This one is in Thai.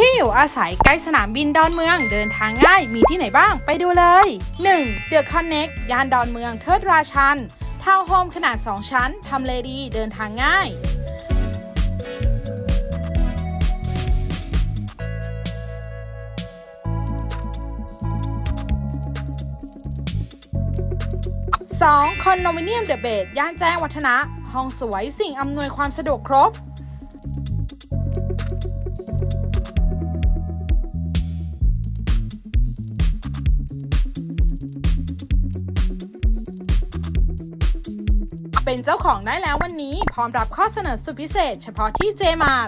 ที่อยู่อาศัยใกล้สนามบินดอนเมืองเดินทางง่ายมีที่ไหนบ้างไปดูเลย 1. The Connect ย่านดอนเมืองเทิดราชันทาวน์โฮมขนาด 2 ชั้นทำเลดีเดินทางง่าย 2. คอนโดมิเนียม The Base ย่านแจ้งวัฒนะ ห้องสวยสิ่งอำนวยความสะดวกครบ เป็นเจ้าของได้แล้ววันนี้ พร้อมรับข้อเสนอสุดพิเศษ เฉพาะที่เจมาร์